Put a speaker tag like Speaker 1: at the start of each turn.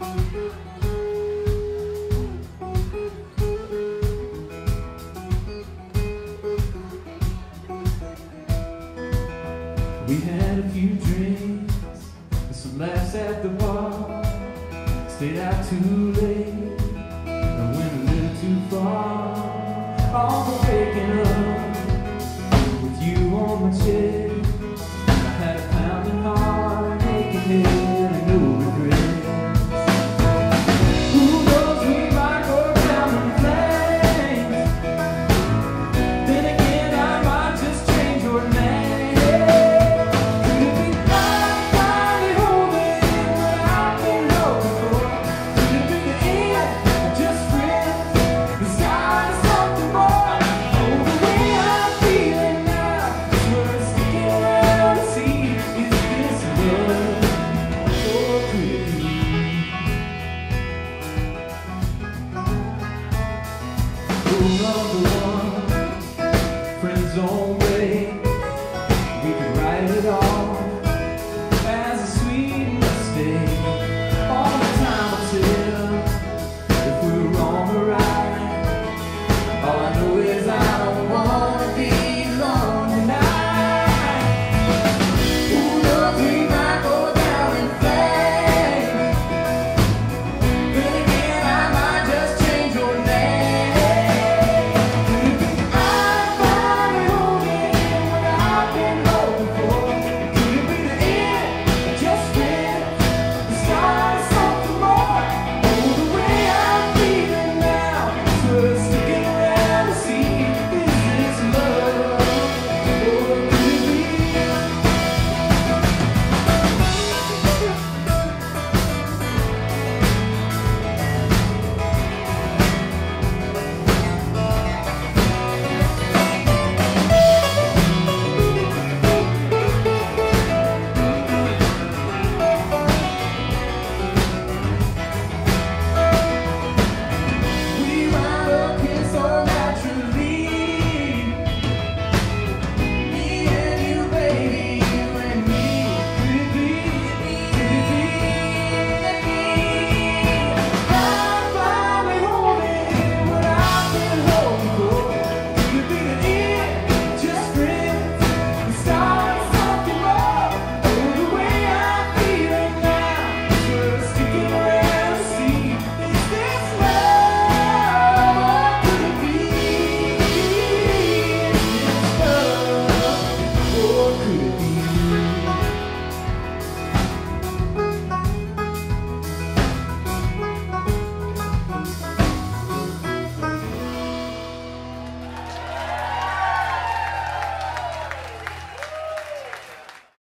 Speaker 1: We had a few drinks and some laughs at the bar. Stayed out too late and went a little too far. Oh. mundo.